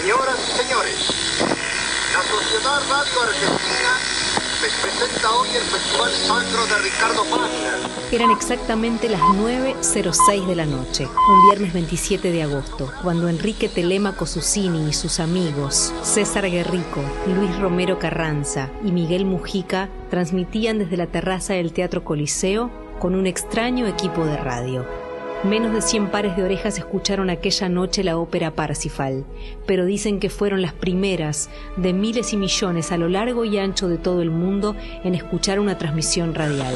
Señoras y señores, la Sociedad Radio Argentina les presenta hoy el Festival Sandro de Ricardo Wagner. Eran exactamente las 9.06 de la noche, un viernes 27 de agosto, cuando Enrique Telemaco Susini y sus amigos, César Guerrico, Luis Romero Carranza y Miguel Mujica, transmitían desde la terraza del Teatro Coliseo con un extraño equipo de radio. Menos de 100 pares de orejas escucharon aquella noche la ópera Parsifal, pero dicen que fueron las primeras de miles y millones a lo largo y ancho de todo el mundo en escuchar una transmisión radial.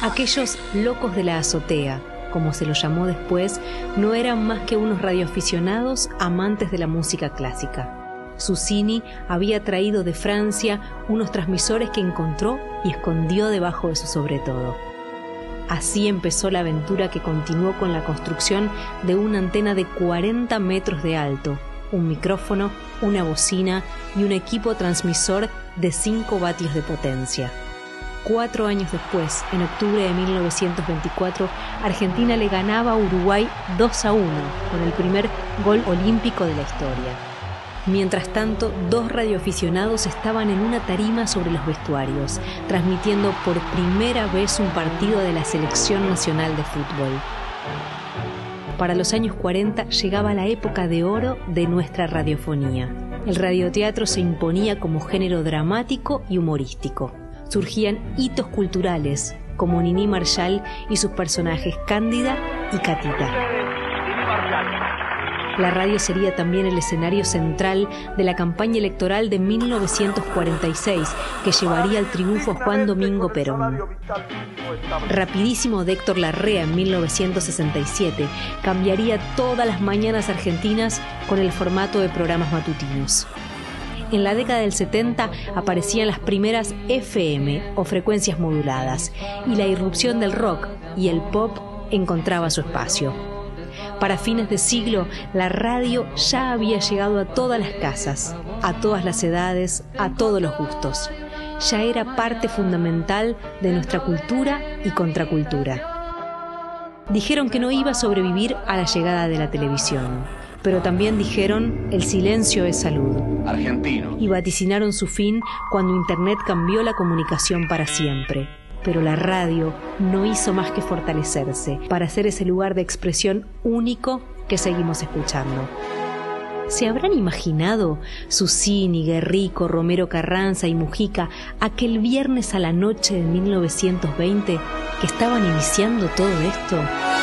Aquellos locos de la azotea, como se los llamó después, no eran más que unos radioaficionados amantes de la música clásica. Susini había traído de Francia unos transmisores que encontró y escondió debajo de su sobretodo. Así empezó la aventura que continuó con la construcción de una antena de 40 metros de alto, un micrófono, una bocina y un equipo transmisor de 5 vatios de potencia. Cuatro años después, en octubre de 1924, Argentina le ganaba a Uruguay 2 a 1 con el primer gol olímpico de la historia. Mientras tanto, dos radioaficionados estaban en una tarima sobre los vestuarios, transmitiendo por primera vez un partido de la Selección Nacional de Fútbol. Para los años 40 llegaba la época de oro de nuestra radiofonía. El radioteatro se imponía como género dramático y humorístico. Surgían hitos culturales, como Nini Marshall y sus personajes Cándida y Catita. La radio sería también el escenario central de la campaña electoral de 1946, que llevaría al triunfo a Juan Domingo Perón. Rapidísimo de Héctor Larrea en 1967 cambiaría todas las mañanas argentinas con el formato de programas matutinos. En la década del 70 aparecían las primeras FM o frecuencias moduladas y la irrupción del rock y el pop encontraba su espacio. Para fines de siglo, la radio ya había llegado a todas las casas, a todas las edades, a todos los gustos. Ya era parte fundamental de nuestra cultura y contracultura. Dijeron que no iba a sobrevivir a la llegada de la televisión, pero también dijeron el silencio es salud Argentino. y vaticinaron su fin cuando Internet cambió la comunicación para siempre. Pero la radio no hizo más que fortalecerse para ser ese lugar de expresión único que seguimos escuchando. ¿Se habrán imaginado Susini, Guerrico, Romero Carranza y Mujica aquel viernes a la noche de 1920 que estaban iniciando todo esto?